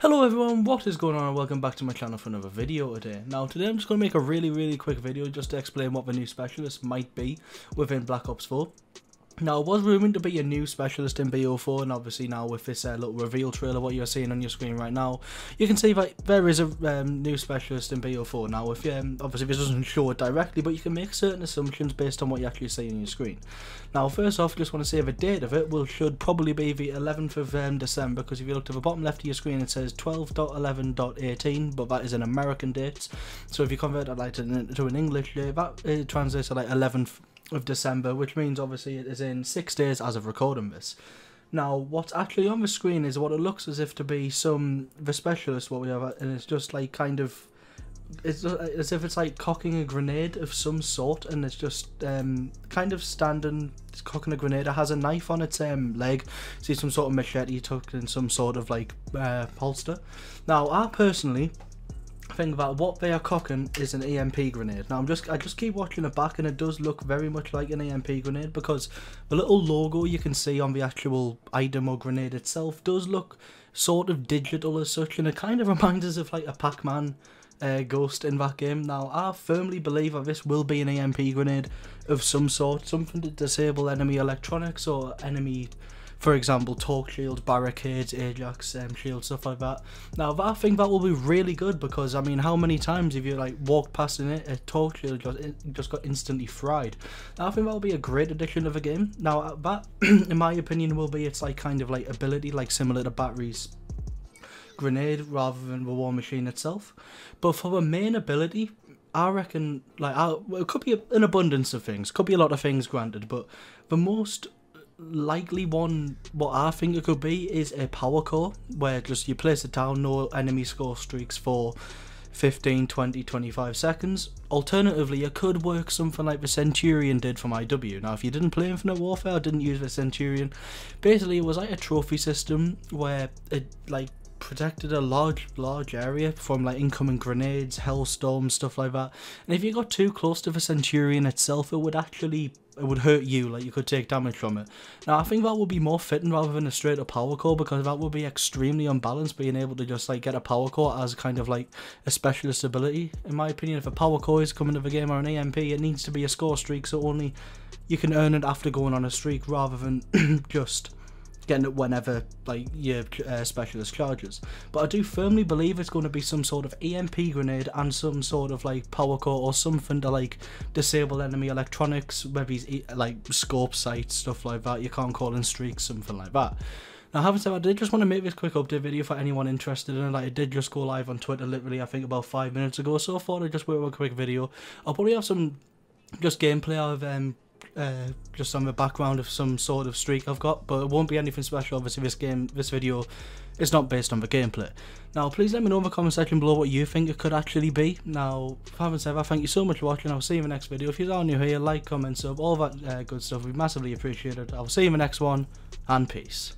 Hello everyone, what is going on and welcome back to my channel for another video today. Now today I'm just going to make a really really quick video just to explain what the new specialist might be within Black Ops 4. Now, it was rumoured to be a new specialist in BO4, and obviously now with this uh, little reveal trailer, what you're seeing on your screen right now, you can see that there is a um, new specialist in BO4. Now, if um, obviously this doesn't show it directly, but you can make certain assumptions based on what you actually see on your screen. Now, first off, just want to say the date of it will should probably be the 11th of um, December, because if you look to the bottom left of your screen, it says 12.11.18, but that is an American date. So if you convert that like to, to an English date, that uh, translates to like 11th of December, which means obviously it is in six days as of recording this. Now, what's actually on the screen is what it looks as if to be some the specialist what we have, and it's just like kind of. It's as if it's like cocking a grenade of some sort, and it's just um, kind of standing, cocking a grenade. It has a knife on its um, leg. See some sort of machete tucked in some sort of like uh, holster. Now, I personally thing about what they are cocking is an EMP grenade. Now I'm just I just keep watching it back and it does look very much like an EMP grenade because the little logo you can see on the actual item or grenade itself does look sort of digital as such and it kind of reminds us of like a Pac-Man uh, ghost in that game. Now I firmly believe that this will be an EMP grenade of some sort, something to disable enemy electronics or enemy for example, torque shields, barricades, Ajax um, shield, stuff like that. Now, I think that will be really good because, I mean, how many times have you like walked past in it, a torque shield just, just got instantly fried? Now, I think that will be a great addition of a game. Now, uh, that, in my opinion, will be its like kind of like ability, like similar to Battery's grenade rather than the war machine itself. But for the main ability, I reckon like I, it could be an abundance of things, could be a lot of things granted, but the most likely one what I think it could be is a power core where just you place it down no enemy score streaks for 15 20 25 seconds. Alternatively it could work something like the centurion did from iw now if you didn't play infinite warfare didn't use the centurion basically it was like a trophy system where it like protected a large large area from like incoming grenades hellstorms stuff like that. And if you got too close to the centurion itself it would actually it would hurt you like you could take damage from it. Now i think that would be more fitting rather than a straight up power core because that would be extremely unbalanced being able to just like get a power core as kind of like a specialist ability in my opinion. If a power core is coming to the game or an emp it needs to be a score streak so only you can earn it after going on a streak rather than just getting it whenever like your uh, specialist charges. But I do firmly believe it's going to be some sort of EMP grenade and some sort of like power core or something to like disable enemy electronics, maybe like scope sights, stuff like that. You can't call in streaks, something like that. Now, having said that, I did just want to make this quick update video for anyone interested in it. Like, it did just go live on Twitter literally, I think, about five minutes ago. So I thought I'd just wait a quick video. I'll probably have some just gameplay of um, uh, just on the background of some sort of streak I've got, but it won't be anything special. Obviously, this game, this video, is not based on the gameplay. Now, please let me know in the comment section below what you think it could actually be. Now, I haven't said that, thank you so much for watching. I'll see you in the next video. If you are new here, like, comment, sub, all that uh, good stuff. We massively appreciate it. I'll see you in the next one, and peace.